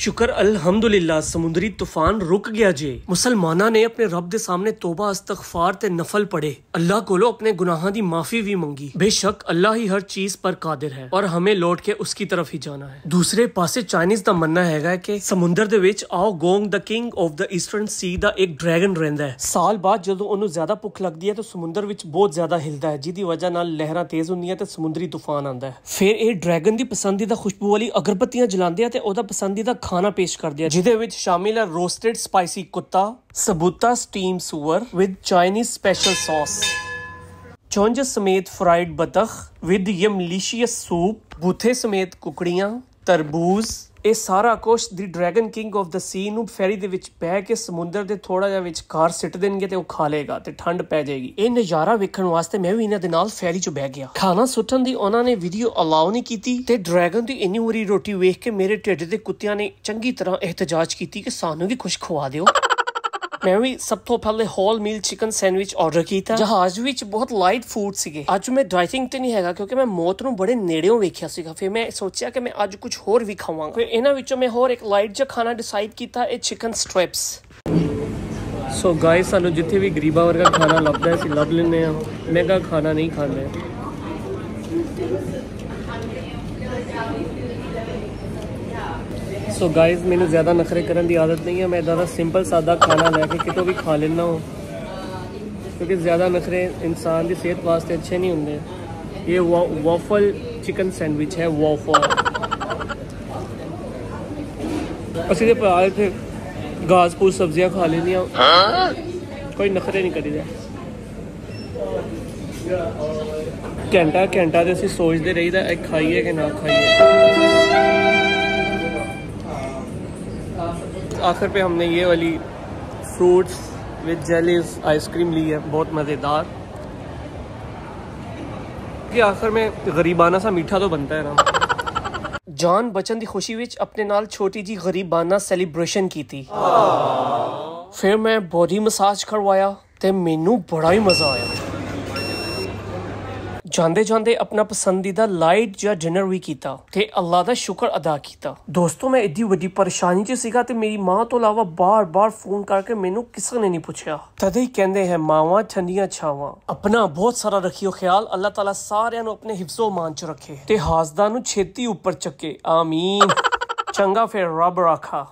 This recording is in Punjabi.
ਸ਼ੁਕਰ ਅਲਹਮਦੁਲਿਲਾ, ਸਮੁੰਦਰੀ ਤੂਫਾਨ ਰੁਕ ਗਿਆ ਜੇ। ਮੁਸਲਮਾਨਾਂ ਨੇ ਆਪਣੇ ਰੱਬ ਦੇ ਸਾਹਮਣੇ ਤੋਬਾ ਇਸਤਗਫਾਰ ਤੇ ਨਫਲ ਪੜੇ ਅੱਲਾਹ ਕੋਲੋਂ ਆਪਣੇ ਗੁਨਾਹਾਂ ਦੀ ਮਾਫੀ ਵੀ ਮੰਗੀ। ਬੇਸ਼ੱਕ ਅੱਲਾਹ ਹੀ ਹਰ ਚੀਜ਼ ਪਰ ਕਾਦਰ ਹੈ ਔਰ ਹमें ਲੌਟ ਕੇ ਉਸकी ਤਰਫ ਹੀ ਜਾਣਾ ਹੈ। ਦੂਸਰੇ ਪਾਸੇ ਚਾਈਨੀਜ਼ ਦਾ ਮੰਨਣਾ ਹੈਗਾ ਕਿ ਸਮੁੰਦਰ ਦੇ ਵਿੱਚ ਆਓ, Gong the king of the eastern sea ਦਾ ਇੱਕ ਡਰੈਗਨ ਰਹਿੰਦਾ ਹੈ। ਸਾਲ ਬਾਅਦ ਜਦੋਂ ਉਹਨੂੰ ਜ਼ਿਆਦਾ ਭੁੱਖ ਲੱਗਦੀ ਹੈ ਤਾਂ ਸਮੁੰਦਰ ਵਿੱਚ ਬਹੁਤ ਜ਼ਿਆਦਾ ਹਿਲਦਾ ਹੈ, ਜਿਹਦੀ ਵਜ੍ਹਾ ਨਾਲ ਲਹਿਰਾਂ ਤੇਜ਼ ਹੁੰਦੀਆਂ ਤੇ ਸਮੁੰਦਰੀ ਤੂਫਾਨ ਆਉਂਦਾ ਹੈ। ਫਿਰ ਇਹ ਡਰੈਗਨ ਦੀ ਪਸੰਦੀਦਾ ਖੁਸ਼ਬੂ ਵਾਲੀ ਅਗਰਬੱਤੀਆਂ ਜਲਾਉਂਦੇ ਆ ਤੇ ਉਹਦਾ ਪਸੰਦੀਦਾ ਖਾਣਾ ਪੇਸ਼ ਕਰਦੇ ਆ ਜਿਹਦੇ ਵਿੱਚ ਸ਼ਾਮਿਲ ਹੈ ਰੋਸਟਡ ਸਪਾਈਸੀ ਕੁੱਤਾ, ਸਬੂਤਾ ਸਟੀਮ ਸੂਅਰ ਵਿਦ ਚਾਈਨੀਜ਼ ਸਪੈਸ਼ਲ ਸੌਸ ਚੌਂਜ ਸਮੇਤ ਫਰਾਈਡ ਬਤਖ ਵਿਦ ਯਮਲੀਸ਼ੀਅਸ ਸੂਪ ਬੂਥੇ ਸਮੇਤ ਕੁਕੜੀਆਂ, ਤਰਬੂਜ਼ ਇਹ ਸਾਰਾ ਕੁਛ ਦੀ dragon king of the sea ਨੂੰ ਫੈਰੀ ਦੇ ਵਿੱਚ ਬਹਿ ਕੇ ਸਮੁੰਦਰ ਦੇ ਥੋੜਾ ਜਿਹਾ ਵਿਚਕਾਰ ਸਿੱਟ ਦੇਣਗੇ ਤੇ ਉਹ ਖਾ ਲੇਗਾ ਤੇ ਠੰਡ ਪੈ ਜਾਏਗੀ। ਇਹ ਨਜ਼ਾਰਾ ਵੇਖਣ ਵਾਸਤੇ ਮੈਂ ਵੀ ਇਹਨਾਂ ਦੇ ਨਾਲ ਫੈਰੀ 'ਚ ਬਹਿ ਗਿਆ। ਖਾਣਾ ਸੁੱਟਣ ਦੀ ਉਹਨਾਂ ਨੇ ਵੀਡੀਓ ਅਲਾਉ ਨਹੀਂ ਕੀਤੀ ਤੇ ਡਰੈਗਨ ਦੀ ਇੰਨੀ ਉਰੀ ਰੋਟੀ ਵੇਖ ਕੇ ਮੇਰੇ ਢਿੱਡ ਦੇ ਕੁੱਤਿਆਂ ਨੇ ਚੰਗੀ ਤਰ੍ਹਾਂ ਇhtਜਾਜ ਕੀਤੀ ਕਿ ਸਾਨੂੰ ਵੀ ਕੁਝ ਖਵਾ ਦਿਓ। ਮੈਂ ਵੀ ਸਭ ਤੋਂ ਪਹਿਲੇ whole meal chicken sandwich order ਕੀਤਾ। ਜਹਾਜ਼ ਵਿੱਚ ਬਹੁਤ ਲਾਈਟ ਫੂਡ ਸੀਗੇ। ਅੱਜ ਮੈਂ ਡਾਈਟਿੰਗ ਤੇ ਨਹੀਂ ਹੈਗਾ ਕਿਉਂਕਿ ਮੈਂ ਮੌਤ ਨੂੰ ਬੜੇ ਨੇੜਿਓਂ ਵੇਖਿਆ ਸੀਗਾ। ਫਿਰ ਮੈਂ ਸੋਚਿਆ ਕਿ ਮੈਂ ਅੱਜ ਕੁਝ ਹੋਰ ਵੀ ਖਾਵਾਂਗਾ। ਫਿਰ ਇਹਨਾਂ ਵਿੱਚੋਂ ਮੈਂ ਹੋਰ ਇੱਕ ਲਾਈਟ ਜਿਹਾ ਖਾਣਾ ਡਿਸਾਈਡ ਕੀਤਾ ਇਹ ਚਿਕਨ ਸਟ੍ਰਿਪਸ ਸੋ ਗਾਇਸ ਸਾਨੂੰ ਜਿੱਥੇ ਵੀ ਗਰੀਬਾ ਵਰਗਾ ਖਾਣਾ ਲੱਭਦਾ ਅਸੀਂ ਲੱਭ ਲੈਂਦੇ ਆ ਮਹਿੰਗਾ ਖਾਣਾ ਨਹੀਂ ਖਾਂਦੇ। ਸੋ ਗਾਇਸ ਮੈਨੂੰ ਜ਼ਿਆਦਾ ਨਖਰੇ ਕਰਨ ਦੀ ਆਦਤ ਨਹੀਂ ਹੈ। ਮੈਂ ਜ਼ਿਆਦਾ ਸਿੰਪਲ ਸਾਦਾ ਖਾਣਾ ਲੈ ਕੇ ਕਿਤੋਂ ਵੀ ਖਾ ਲੈਣਾ ਹਾਂ। ਕਿਉਂਕਿ ਜ਼ਿਆਦਾ ਨਖਰੇ ਇਨਸਾਨ ਦੀ ਸਿਹਤ ਵਾਸਤੇ ਅੱਛੇ ਨਹੀਂ ਹੁੰਦੇ। ਇਹ ਵਾਫਲ ਚਿਕਨ ਸੈਂਡਵਿਚ ਹੈ ਵਾਫਲ ਅਸੀਂ ਤੇ ਭਰਾ ਇੱਥੇ ਘਾਸ ਫੂਸ ਸਬਜ਼ੀਆਂ ਖਾ ਲੈਂਦੀਆਂ ਕੋਈ ਨਖਰੇ ਨਹੀਂ ਕਰੀਦਾ। ਘੰਟਾ ਘੰਟਾ ਤੇ ਅਸੀਂ ਸੋਚਦੇ ਰਹੀਦਾ, ਇਹ ਖਾਈਏ ਕਿ ਨਾ ਖਾਈਏ। आखिर पे हमने ये वाली fruits with jellies ice cream ली है बहुत मज़ेदार कि आखिर में गरीबाना सा मीठा तो बनता है ना ਜਾਨ ਬਚਨ ਦੀ ਖੁਸ਼ੀ ਵਿੱਚ ਆਪਣੇ ਨਾਲ ਛੋਟੀ ਜੀ ਗਰੀਬਾਨਾ ਸੈਲੀਬ੍ਰੇਸ਼ਨ ਕੀਤੀ ਫਿਰ ਮੈਂ ਬੋਡੀ ਮਸਾਜ ਕਰਵਾਇਆ ਤੇ ਮੈਨੂੰ ਬੜਾ ਹੀ ਮਜ਼ਾ ਆਇਆ ਜਾਂਦੇ ਜਾਂਦੇ ਆਪਣਾ ਪਸੰਦੀਦਾ ਲਾਈਟ ਜਾਂ ਡਿਨਰ ਵੀ ਕੀਤਾ ਤੇ ਅੱਲਾ ਦਾ ਸ਼ੁਕਰ ਅਦਾ ਕੀਤਾ। ਦੋਸਤੋ ਮੈਂ ਇੱਡੀ ਵੱਡੀ ਪਰੇਸ਼ਾਨੀ 'ਚ ਸੀਗਾ ਤੇ ਮੇਰੀ ਮਾਂ ਤੋਂ ਇਲਾਵਾ ਬਾਰ-ਬਾਰ ਫੋਨ ਕਰਕੇ ਮੈਨੂੰ ਕਿਸੇ ਨੇ ਨਹੀਂ ਪੁੱਛਿਆ। ਤਦੇ ਹੀ ਕਹਿੰਦੇ ਹੈ ਮਾਵਾਂ ਠੰਡੀਆਂ ਛਾਵਾਂ। ਆਪਣਾ ਬਹੁਤ ਸਾਰਾ ਰੱਖਿਓ ਖਿਆਲ ਅੱਲਾਹ ਤਾਲਾ ਸਾਰਿਆਂ ਨੂੰ ਆਪਣੇ ਹਿਫਜ਼ੋ ਮਾਨ 'ਚ ਰੱਖੇ। ਤੇ ਹਾਸਦਾਂ ਨੂੰ ਛੇਤੀ ਉੱਪਰ ਚੱਕੇ। ਆਮੀਨ। ਚੰਗਾ ਫਿਰ ਰੱਬ ਰਾਖਾ।